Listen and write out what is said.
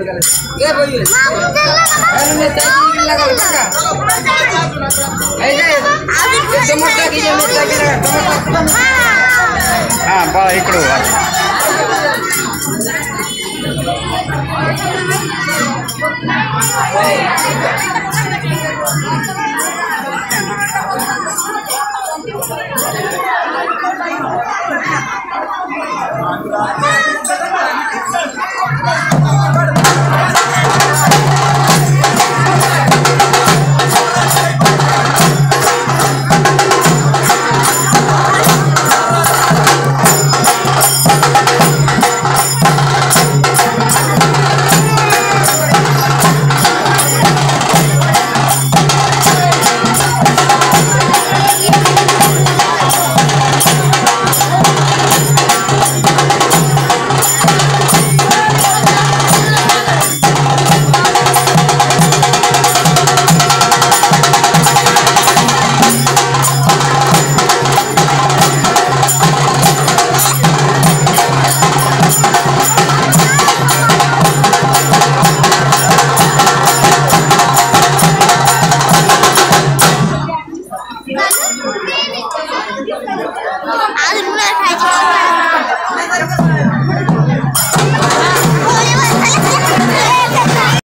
ఇక్కడ